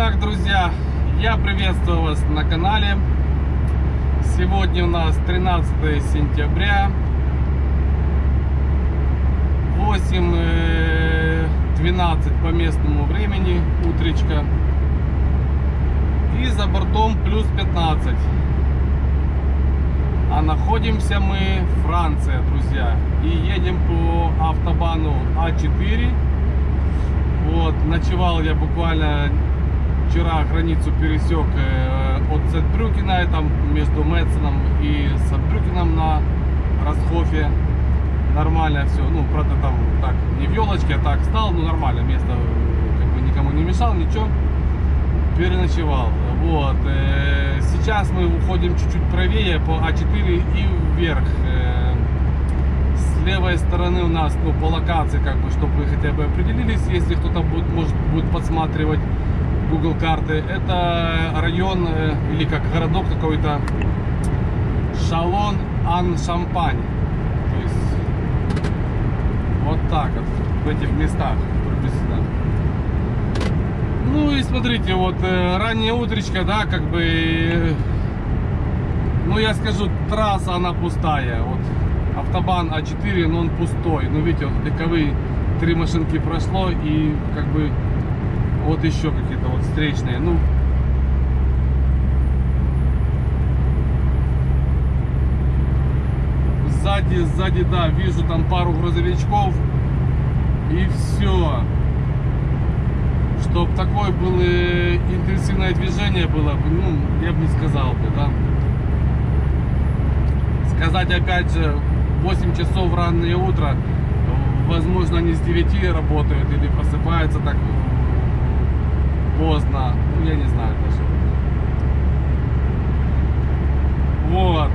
Итак, друзья, я приветствую вас на канале. Сегодня у нас 13 сентября. 8.12 по местному времени, утречка. И за бортом плюс 15. А находимся мы Франция, друзья. И едем по автобану А4. Вот, ночевал я буквально вчера границу пересек э, от Сетбрюкена, там между Метценом и Сетбрюкеном на Ростхофе. Нормально все, ну, правда, там так, не в елочке, а так стал, ну, нормально, место э, как бы никому не мешал, ничего. Переночевал. Вот. э, Сейчас мы уходим чуть-чуть правее по А4 и вверх. С левой стороны у нас, ну, по локации, как бы, чтобы вы хотя бы определились, если кто-то будет, может, будет подсматривать Google карты. Это район э, или как городок какой-то Шалон Ан Шампань. То есть вот так вот в этих местах приблизительно. Ну и смотрите, вот э, ранняя утречка, да, как бы, ну я скажу, трасса она пустая. Вот автобан А4, но он пустой. Ну видите, вот легковые три машинки прошло и как бы вот еще какие-то вот встречные. Ну, сзади, сзади, да, вижу там пару грузовичков и все. Чтоб такое было интенсивное движение было, бы, ну, я бы не сказал бы, да. Сказать опять же, 8 часов раннее утро, возможно, они с 9 работают или просыпаются так поздно, ну, я не знаю даже. Вот.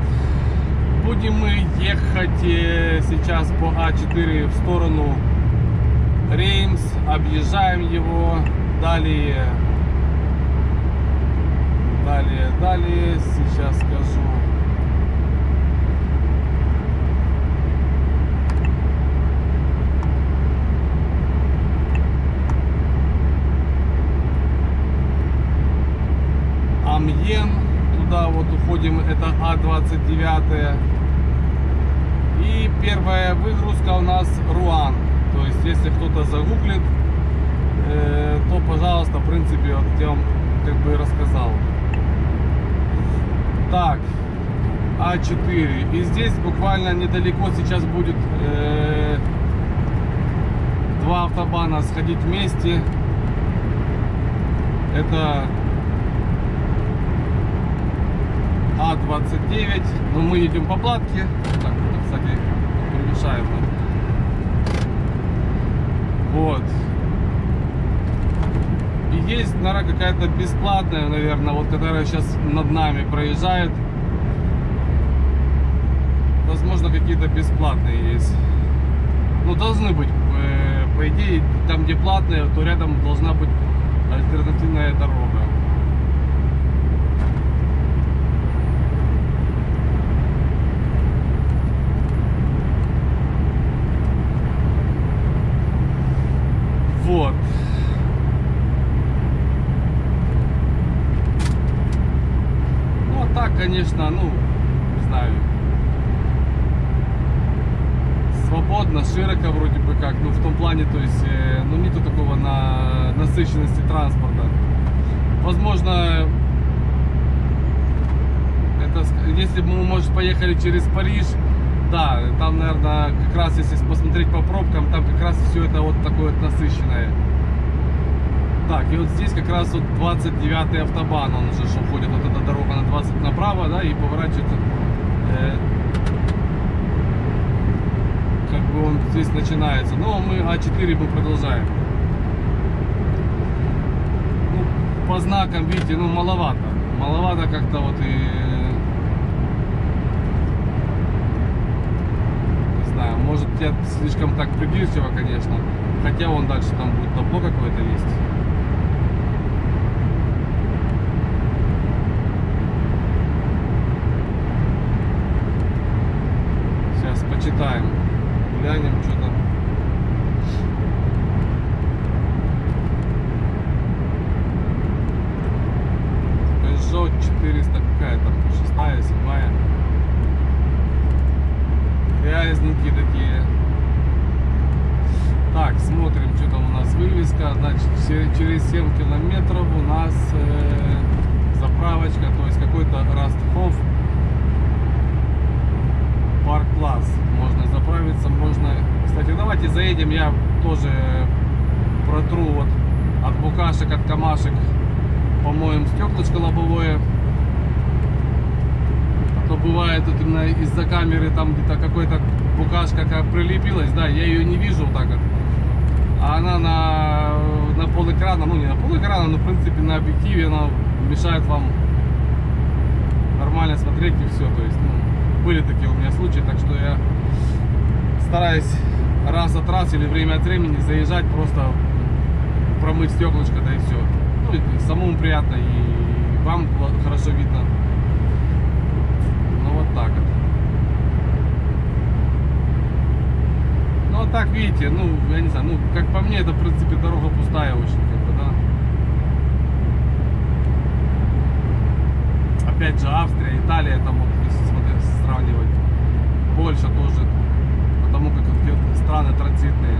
Будем мы ехать э, сейчас по А4 в сторону Реймс, объезжаем его, далее, далее, далее, сейчас скажу. Амьен, туда вот уходим, это А29. И первая выгрузка у нас Руан. То есть, если кто-то загуглит, э, то, пожалуйста, в принципе, вот я вам как бы рассказал. Так, А4. И здесь буквально недалеко сейчас будет э, два автобана сходить вместе. Это А29. Но мы едем по платке. Так, кстати, нам. Вот. И есть, наверное, какая-то бесплатная, наверное, вот которая сейчас над нами проезжает. Возможно, какие-то бесплатные есть. Ну, должны быть. Э, По идее, там, где платные, то рядом должна быть альтернативная дорога. Вот. Ну, а так, конечно, ну, не знаю. Свободно, широко вроде бы как, ну, в том плане, то есть, э, ну, нету такого на насыщенности транспорта. Возможно, это, если бы мы, может, поехали через Париж, да, там, наверное, как раз, если посмотреть по пробкам, там как раз все это вот такое вот насыщенное. Так, и вот здесь как раз вот 29-й автобан, он уже уходит, вот эта дорога на 20 направо, да, и поворачивает, э, как бы он здесь начинается. Но мы А4 мы продолжаем. Ну, по знакам, видите, ну маловато. Маловато как-то вот и... Не знаю, может я слишком так придирчиво, конечно. Хотя вон дальше там будет табло какое-то есть. Почитаем глянем, что там. Peugeot 400 какая там, шестая, седьмая. Грязненькие такие. Так, смотрим, что там у нас вывеска. Значит, через 7 километров у нас э, заправочка, то есть какой-то Растхоф парк класс. Можно заправиться, можно. Кстати, давайте заедем, я тоже протру вот от букашек, от камашек, помоем стеклышко лобовое. А то бывает вот именно из-за камеры там где-то какой-то букашка как прилепилась, да, я ее не вижу вот так вот. А она на, на пол экрана, ну не на пол экрана, но в принципе на объективе она мешает вам нормально смотреть и все. То есть, ну, были такие у меня случаи, так что я стараюсь раз от раз или время от времени заезжать, просто промыть стеклышко, да и все. Ну, и самому приятно, и вам хорошо видно. Ну, вот так вот. Ну, а так, видите, ну, я не знаю, ну, как по мне, это, в принципе, дорога пустая очень, как бы, да. Опять же, Австрия, Италия, там, вот, сравнивать. Польша тоже, потому как страны транзитные.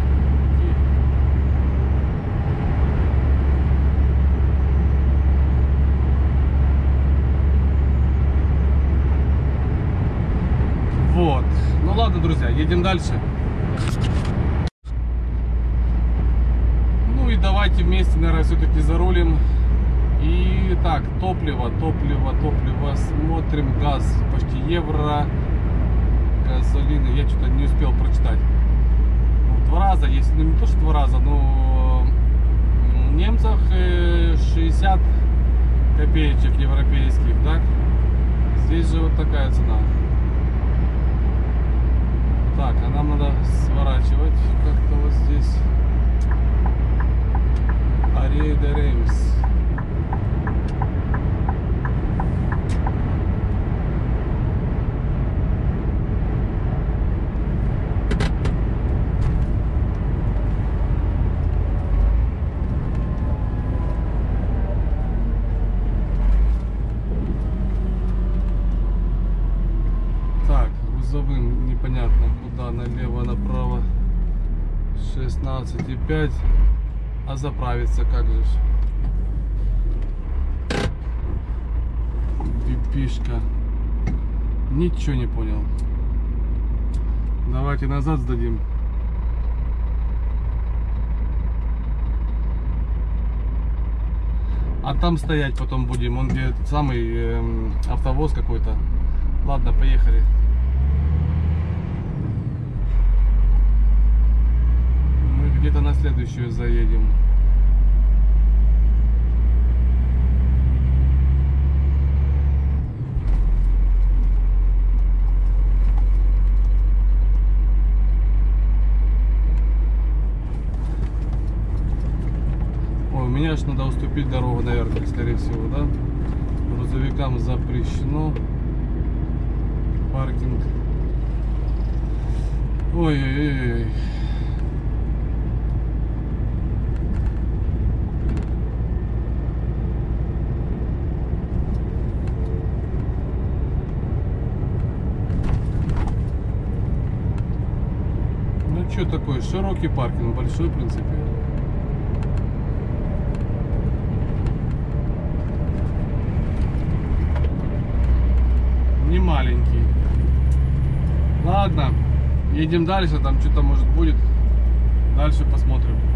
Вот. Ну ладно, друзья, едем дальше. Ну и давайте вместе, наверное, все-таки зарулим. И так, топливо, топливо, топливо. Смотрим газ почти евро. Газолины, я что-то не успел прочитать. Ну, два раза, если ну, не то, что два раза, но в немцах э, 60 копеечек европейских, да? Здесь же вот такая цена. Так, а нам надо сворачивать как-то вот здесь. Арейда Реймс. Так, грузовым непонятно куда, налево, направо. 16,5. А заправиться как же? Пипишка. Ничего не понял. Давайте назад сдадим. А там стоять потом будем. Он где самый эм, автовоз какой-то. Ладно, поехали. Мы где-то на следующую заедем. Ой, у меня аж надо уступить дорогу, наверное, скорее всего, да? Грузовикам запрещено. Паркинг. Ой-ой-ой. Что такое, широкий паркинг, большой в принципе. Не маленький. Ладно, едем дальше, там что-то может будет. Дальше посмотрим.